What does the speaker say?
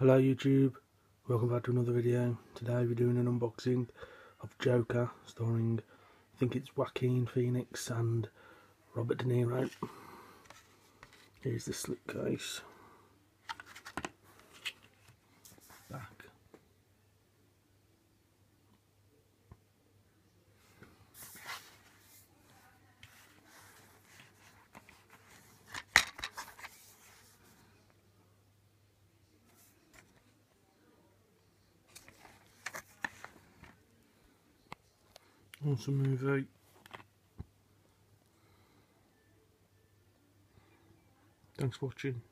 Hello YouTube, welcome back to another video. Today we're doing an unboxing of Joker starring, I think it's Joaquin Phoenix and Robert De Niro. Here's the slip case. Awesome movie. Thanks for watching.